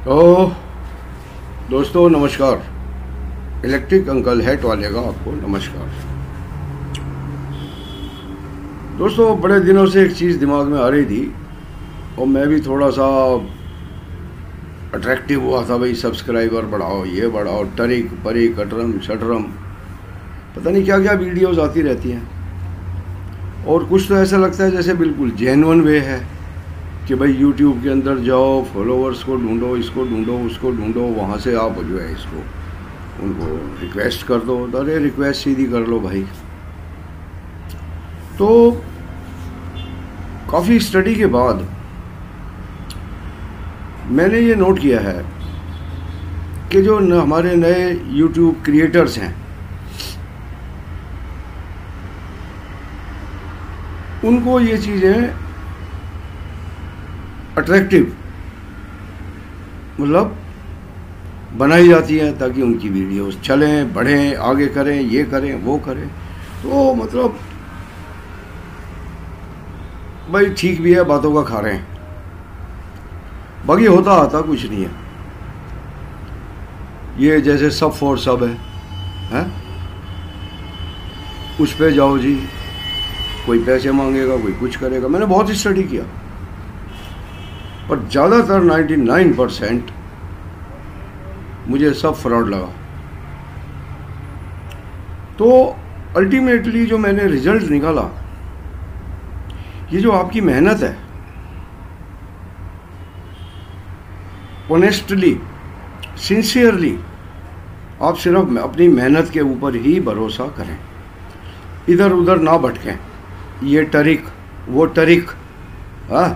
तो दोस्तों, नमस्कार। इलेक्ट्रिक अंकल हेट वाले का आपको नमस्कार। दोस्तों, बड़े दिनों से एक चीज़ दिमाग में आ रही थी, और मैं भी थोड़ा सा अट्रैक्टिव हुआ था, भाई सब्सक्राइबर बढ़ाओ, ये बढ़ाओ टरिक परिक, अटरम, शटरम, पता नहीं क्या क्या वीडियोस आती रहती हैं। और कुछ तो ऐसा लगता है जैसे बिल्कुल जेनवन वे है। कि भाई यूट्यूब के अंदर जाओ फॉलोअर्स को ढूंढो, इसको ढूंढो, उसको ढूंढो, वहाँ से आप जो है इसको, उनको रिक्वेस्ट कर दो। अरे रिक्वेस्ट सीधी कर लो भाई। तो काफ़ी स्टडी के बाद मैंने ये नोट किया है कि जो न, हमारे नए यूट्यूब क्रिएटर्स हैं, उनको ये चीज़ें अट्रैक्टिव मतलब बनाई जाती हैं ताकि उनकी वीडियोस चलें, बढ़ें, आगे करें, ये करें, वो करें। तो मतलब भाई ठीक भी है, बातों का खा रहे हैं। बाकी होता आता कुछ नहीं है। ये जैसे सब फॉर सब है, हैं? उस पर जाओ जी, कोई पैसे मांगेगा, कोई कुछ करेगा। मैंने बहुत स्टडी किया। पर ज़्यादातर 99 परसेंट मुझे सब फ्रॉड लगा। तो अल्टीमेटली जो मैंने रिज़ल्ट निकाला, ये जो आपकी मेहनत है ऑनेस्टली सिंसियरली आप सिर्फ़ अपनी मेहनत के ऊपर ही भरोसा करें। इधर उधर ना भटकें। ये टरिक वो टरिक हाँ?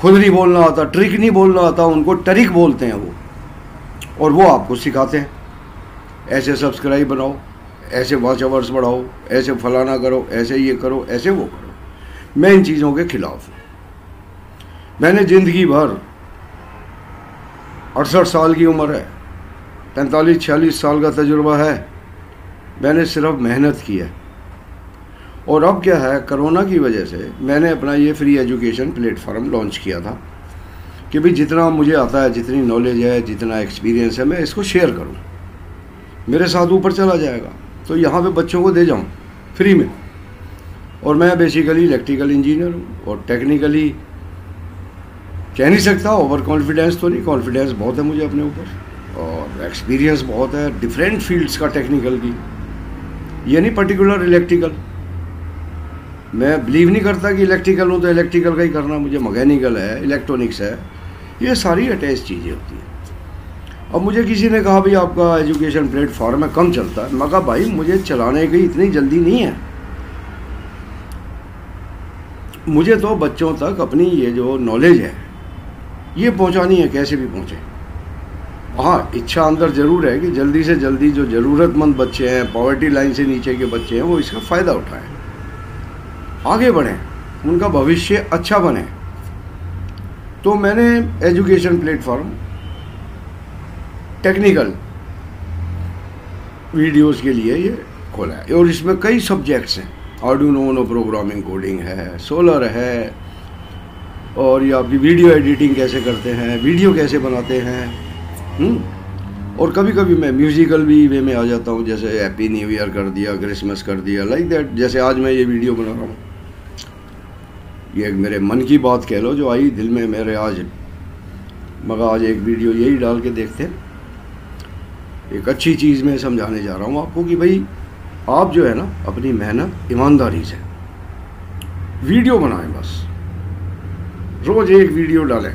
खुद नहीं बोलना आता ट्रिक नहीं बोलना आता उनको टरिक बोलते हैं वो। और वो आपको सिखाते हैं। ऐसे सब्सक्राइब बनाओ, ऐसे वॉच आवर्स बढ़ाओ, ऐसे फलाना करो, ऐसे ये करो, ऐसे वो करो। मैं इन चीज़ों के खिलाफ हूँ। मैंने ज़िंदगी भर अड़सठ साल की उम्र है, पैंतालीस, छियालीस साल का तजुर्बा है। मैंने सिर्फ़ मेहनत की है। और अब क्या है, कोरोना की वजह से मैंने अपना ये फ्री एजुकेशन प्लेटफॉर्म लॉन्च किया था कि भाई जितना मुझे आता है, जितनी नॉलेज है, जितना एक्सपीरियंस है, मैं इसको शेयर करूँ। मेरे साथ ऊपर चला जाएगा तो यहाँ पे बच्चों को दे जाऊँ फ्री में। और मैं बेसिकली इलेक्ट्रिकल इंजीनियर हूँ और टेक्निकली कह नहीं सकता ओवर कॉन्फिडेंस तो नहीं कॉन्फिडेंस बहुत है मुझे अपने ऊपर। और एक्सपीरियंस बहुत है डिफरेंट फील्ड्स का टेक्निकल की ये नहीं पर्टिकुलर इलेक्ट्रिकल मैं बिलीव नहीं करता कि इलेक्ट्रिकल हूँ तो इलेक्ट्रिकल का ही करना मुझे मैकेनिकल है इलेक्ट्रॉनिक्स है। ये सारी अटैच चीज़ें होती हैं। अब मुझे किसी ने कहा, भाई आपका एजुकेशन प्लेटफॉर्म है, कम चलता है। मैं कहा, भाई, मुझे चलाने की इतनी जल्दी नहीं है। मुझे तो बच्चों तक अपनी ये जो नॉलेज है, ये पहुंचानी है, कैसे भी पहुँचे। हाँ इच्छा अंदर ज़रूर है कि जल्दी से जल्दी जो ज़रूरतमंद बच्चे हैं पॉवर्टी लाइन से नीचे के बच्चे हैं, वो इसका फ़ायदा उठाएँ। आगे बढ़ें, उनका भविष्य अच्छा बने तो मैंने एजुकेशन प्लेटफॉर्म, टेक्निकल वीडियोस के लिए ये खोला है और इसमें कई सब्जेक्ट्स हैं आर्डूनो प्रोग्रामिंग कोडिंग है सोलर है, और ये आपकी वीडियो एडिटिंग कैसे करते हैं, वीडियो कैसे बनाते हैं हुँ? हम्म? और कभी कभी मैं म्यूज़िकल भी वे में आ जाता हूँ, जैसे हैप्पी न्यू ईयर कर दिया क्रिसमस कर दिया लाइक like दैट जैसे आज मैं ये वीडियो बना रहा हूँ ये मेरे मन की बात कह लो जो आई, दिल में मेरे आज मगर आज एक वीडियो यही डाल के देखते हैं। एक अच्छी चीज़ में समझाने जा रहा हूँ आपको कि भाई, आप जो है ना, अपनी मेहनत, ईमानदारी से वीडियो बनाएँ बस। रोज़ एक वीडियो डालें।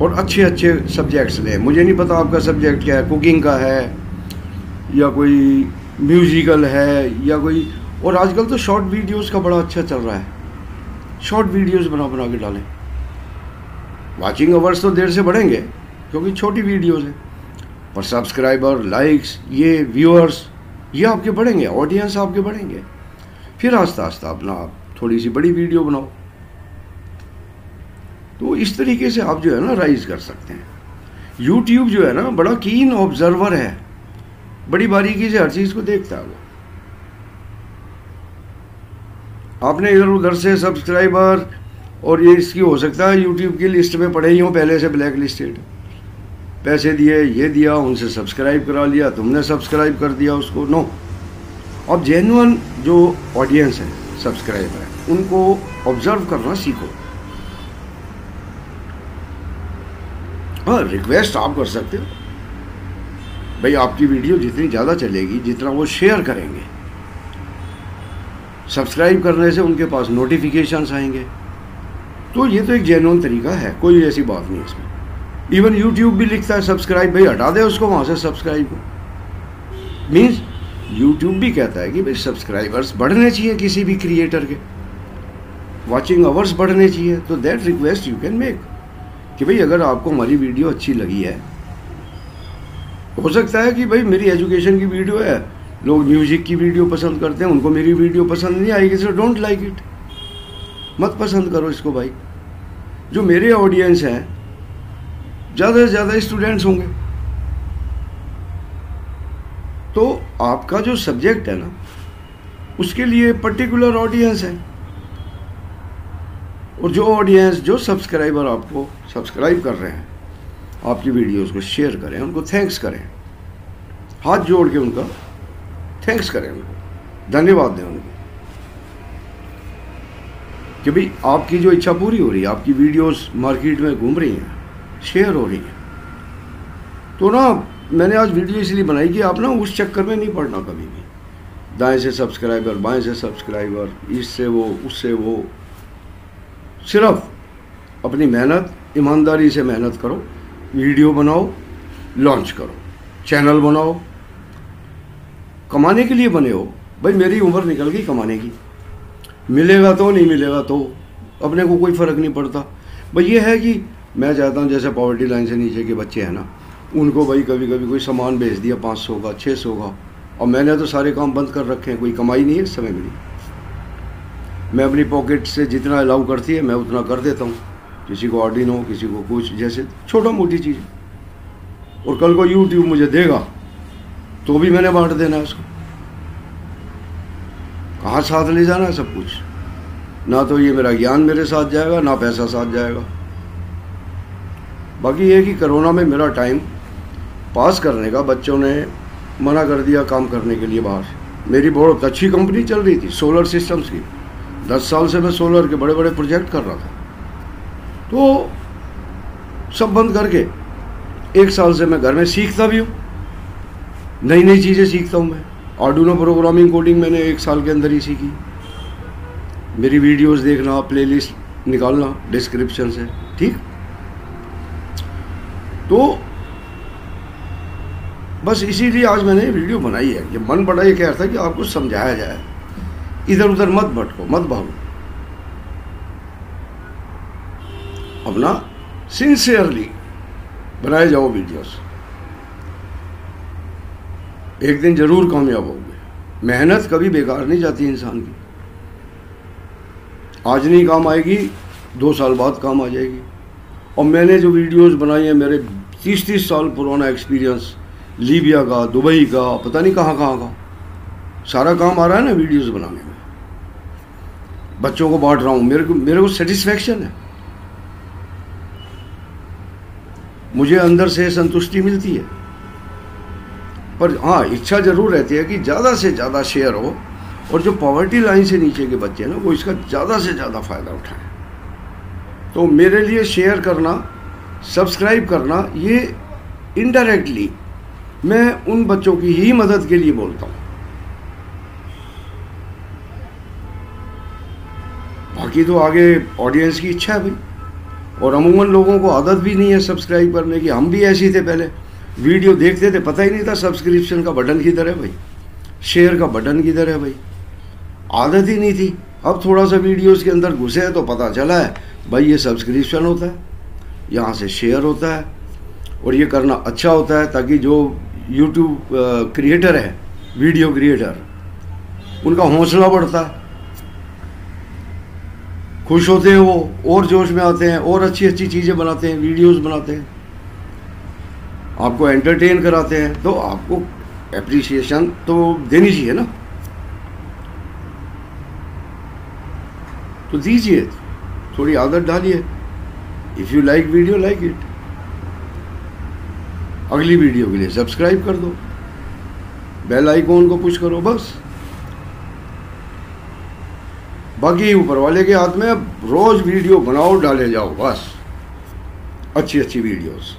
और अच्छे अच्छे सब्जेक्ट्स लें। मुझे नहीं पता आपका सब्जेक्ट क्या है कुकिंग का है, या कोई म्यूज़िकल है, या कोई और आजकल तो शॉर्ट वीडियोस का बड़ा अच्छा चल रहा है। शॉर्ट वीडियोस बना बना के डालें। वाचिंग अवर्स तो देर से बढ़ेंगे, क्योंकि छोटी वीडियोस हैं। पर सब्सक्राइबर लाइक्स ये व्यूअर्स ये आपके बढ़ेंगे ऑडियंस आपके बढ़ेंगे। फिर आस्ता आस्ता अपना आप थोड़ी सी बड़ी वीडियो बनाओ। तो इस तरीके से आप जो है ना राइज कर सकते हैं। यूट्यूब जो है ना, बड़ा कीन ऑब्जर्वर है। बड़ी बारीकी से हर चीज़ को देखता है वो। आपने इधर उधर से सब्सक्राइबर और ये इसकी हो सकता है यूट्यूब की लिस्ट में पड़े ही हों, पहले से ब्लैक लिस्टेड पैसे दिए, ये दिया, उनसे सब्सक्राइब करा लिया, तुमने सब्सक्राइब कर दिया उसको नो अब जेनुअन जो ऑडियंस है सब्सक्राइबर है, उनको ऑब्ज़र्व करना सीखो। हाँ रिक्वेस्ट आप कर सकते हो। भाई, आपकी वीडियो जितनी ज़्यादा चलेगी, जितना वो शेयर करेंगे सब्सक्राइब करने से उनके पास नोटिफिकेशंस आएँगे। तो ये तो एक जेनुअन तरीका है, कोई ऐसी बात नहीं इसमें। इवन यूट्यूब भी लिखता है सब्सक्राइब भाई, हटा दे उसको, वहाँ से सब्सक्राइब मीन्स यूट्यूब भी कहता है कि भाई सब्सक्राइबर्स बढ़ने चाहिए किसी भी क्रिएटर के। वॉचिंग आवर्स बढ़ने चाहिए तो that request you can make कि भाई अगर आपको हमारी वीडियो अच्छी लगी है, हो सकता है कि भाई मेरी एजुकेशन की वीडियो है लोग म्यूज़िक की वीडियो पसंद करते हैं, उनको मेरी वीडियो पसंद नहीं आएगी सो डोंट लाइक इट मत पसंद करो इसको भाई। जो मेरे ऑडियंस हैं, ज़्यादा से ज़्यादा स्टूडेंट्स होंगे। तो आपका जो सब्जेक्ट है ना, उसके लिए पर्टिकुलर ऑडियंस है। और जो ऑडियंस जो सब्सक्राइबर आपको सब्सक्राइब कर रहे हैं, आपकी वीडियोस को शेयर करें, उनको थैंक्स करें। हाथ जोड़ के उनका थैंक्स करें उनको, धन्यवाद दें उनको। कि भाई आपकी जो इच्छा पूरी हो रही है, आपकी वीडियोस मार्केट में घूम रही हैं, शेयर हो रही हैं। तो ना, मैंने आज वीडियो इसलिए बनाई कि आप ना उस चक्कर में नहीं पड़ना कभी भी। दाएँ से सब्सक्राइबर, बाएँ से सब्सक्राइबर इससे वो उससे वो। सिर्फ़ अपनी मेहनत, ईमानदारी से मेहनत करो, वीडियो बनाओ, लॉन्च करो, चैनल बनाओ कमाने के लिए बने हो। भाई, मेरी उम्र निकल गई कमाने की। मिलेगा तो नहीं मिलेगा तो। अपने को कोई फ़र्क नहीं पड़ता। भाई, ये है कि मैं चाहता हूँ, जैसे पॉवर्टी लाइन से नीचे के बच्चे हैं ना, उनको भाई कभी कभी कोई सामान भेज दिया, पाँच सौ का छः सौ का। और मैंने तो सारे काम बंद कर रखे हैं, कोई कमाई नहीं है इस समय मेरी। मैं अपनी पॉकेट से जितना अलाउ करती है, मैं उतना कर देता हूँ। किसी को ऑर्डिन हो किसी को कुछ, जैसे छोटा मोटी चीज़। और कल को यूट्यूब मुझे देगा। तो भी मैंने बांट देना उसको। कहाँ साथ ले जाना है सब कुछ? ना तो ये मेरा ज्ञान मेरे साथ जाएगा, ना पैसा साथ जाएगा। बाकी ये कि कोरोना में मेरा टाइम पास करने का, बच्चों ने मना कर दिया काम करने के लिए बाहर। मेरी बहुत अच्छी कंपनी चल रही थी सोलर सिस्टम्स की। दस साल से मैं सोलर के बड़े बड़े प्रोजेक्ट कर रहा था। तो सब बंद करके, एक साल से मैं घर में सीखता भी हूँ। नई नई चीज़ें सीखता हूँ मैं। आर्डूनो प्रोग्रामिंग कोडिंग मैंने एक साल के अंदर ही सीखी। मेरी वीडियोस देखना प्लेलिस्ट निकालना डिस्क्रिप्शन से ठीक? तो बस इसीलिए आज मैंने वीडियो बनाई है। ये मन बड़ा ये कह रहा था कि आपको समझाया जाए। इधर उधर मत भटको, मत भागो। अपना सिंसियरली बनाए जाओ वीडियोस एक दिन ज़रूर कामयाब होगे मेहनत कभी बेकार नहीं जाती इंसान की। आज नहीं काम आएगी, दो साल बाद काम आ जाएगी। और मैंने जो वीडियोस बनाई हैं, मेरे तीस तीस साल पुराना एक्सपीरियंस लीबिया का, दुबई का, पता नहीं कहाँ कहाँ का, सारा काम आ रहा है ना वीडियोस बनाने में। बच्चों को बांट रहा हूँ, मेरे को मेरे को सेटिस्फेक्शन है। मुझे अंदर से संतुष्टि मिलती है। पर हाँ इच्छा ज़रूर रहती है कि ज़्यादा से ज़्यादा शेयर हो और जो पॉवर्टी लाइन से नीचे के बच्चे हैं ना, वो इसका ज़्यादा से ज़्यादा फ़ायदा उठाएँ। तो मेरे लिए शेयर करना सब्सक्राइब करना, ये इनडायरेक्टली मैं उन बच्चों की ही मदद के लिए बोलता हूँ। बाकी तो आगे ऑडियंस की इच्छा है भाई। और अमूमन लोगों को आदत भी नहीं है सब्सक्राइब करने की, हम भी ऐसे थे पहले। वीडियो देखते थे, पता ही नहीं था सब्सक्रिप्शन का बटन किधर है भाई। शेयर का बटन किधर है भाई। आदत ही नहीं थी। अब थोड़ा सा वीडियोस के अंदर घुसे हैं तो पता चला है, भाई ये सब्सक्रिप्शन होता है, यहाँ से शेयर होता है, और ये करना अच्छा होता है ताकि जो यूट्यूब क्रिएटर है वीडियो क्रिएटर उनका हौसला बढ़ता है। खुश होते हैं वो, और जोश में आते हैं, और अच्छी अच्छी चीज़ें बनाते हैं वीडियोस बनाते हैं। आपको एंटरटेन कराते हैं तो आपको एप्रिसिएशन तो देनी चाहिए ना। तो दीजिए, थोड़ी आदत डालिए। If you like video like it अगली वीडियो के लिए सब्सक्राइब कर दो। बेल आइकॉन को पुश करो, बस। बाकी ऊपर वाले के हाथ में रोज वीडियो बनाओ, डाले जाओ, बस। अच्छी अच्छी वीडियोस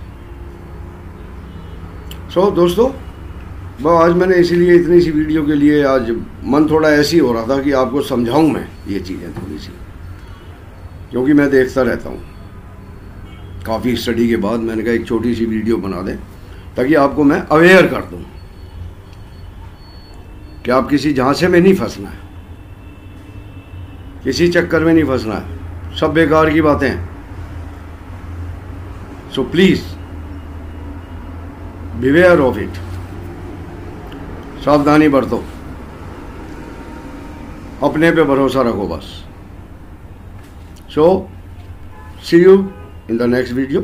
सो so, दोस्तों वह आज मैंने इसीलिए इतनी सी वीडियो के लिए आज मन थोड़ा ऐसी हो रहा था कि आपको समझाऊं मैं ये चीज़ें थोड़ी सी। क्योंकि मैं देखता रहता हूँ। काफ़ी स्टडी के बाद मैंने कहा एक छोटी सी वीडियो बना दें ताकि आपको मैं अवेयर कर दूँ कि आप किसी झांसे में नहीं फंसना है। किसी चक्कर में नहीं फंसना है। सब बेकार की बातें so please beware of it सावधानी बरतो। अपने पे भरोसा रखो बस। So see you in the next video